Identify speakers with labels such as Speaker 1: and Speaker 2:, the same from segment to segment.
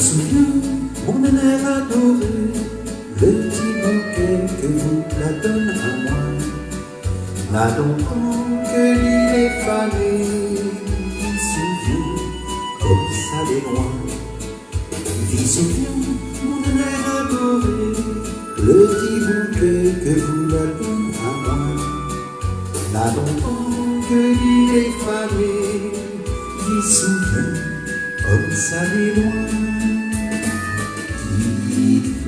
Speaker 1: souviens, mon air adoré, le petit bouquet que vous la donne à moi. N'a donc que l'île est fanée, qui souvient, comme ça des loin. Qui souvient, mon air adoré, le petit bouquet que vous la donne à moi. N'a donc que l'île est fanée, qui souvient, comme ça des loin.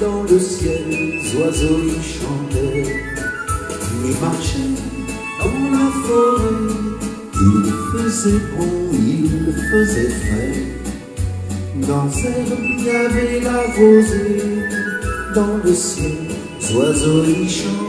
Speaker 1: dans le ciel, les oiseaux y chantaient. Il marchait dans la forêt, il faisait bon, il faisait frais. Dans l'herbe, il y avait la rosée, dans le ciel, les oiseaux y chantaient.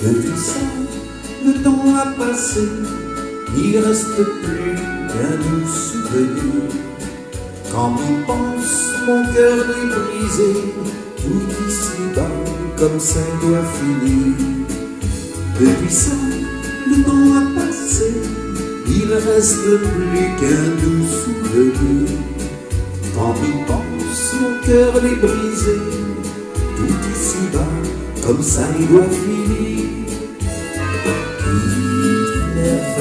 Speaker 1: Depuis ça, le temps a passé, il reste plus qu'un doux souvenir. Quand il pense, mon cœur est brisé, tout ici-bas, comme ça doit finir. Depuis ça, le temps a passé, il reste plus qu'un doux souvenir. Quand il pense, mon cœur est brisé, comme ça il doit finir. Il never.